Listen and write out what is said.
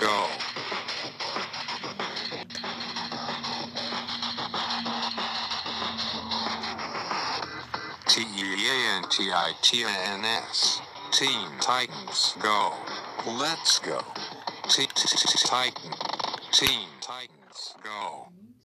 go. T E A N T I T A N S. Teen Titans Go. Let's go. Teen Titan. Teen Titans Go.